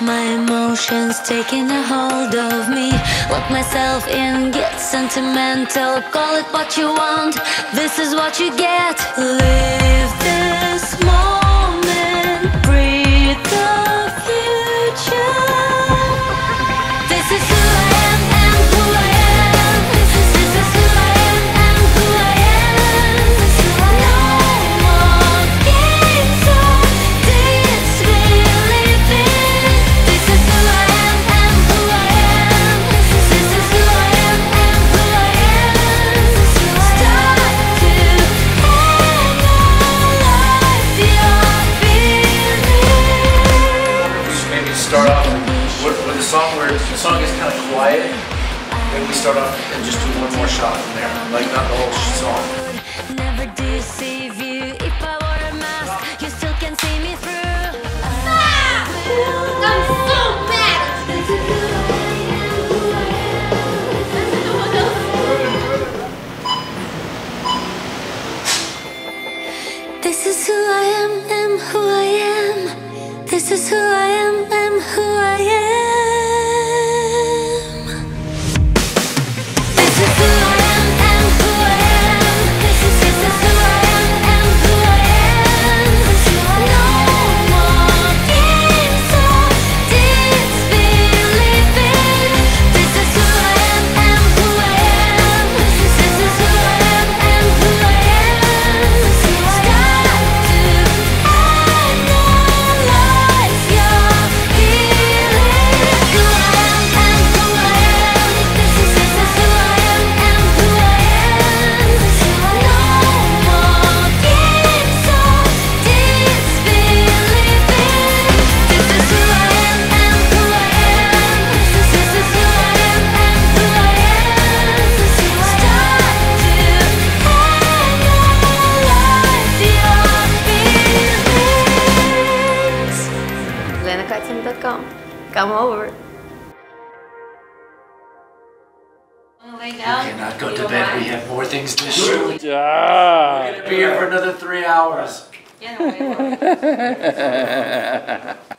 My emotions taking a hold of me. Lock myself in, get sentimental. Call it what you want, this is what you get. Live song where the song is kind of quiet, and we start off and just do one more shot from there, like not the whole song. This is who I am, am who I am. This is who I am, am who I am. gutsim.com. Come over. Lay. We cannot go to bed. We have more things to shoot. Ah. We're gonna be here for another three hours. Yeah, no,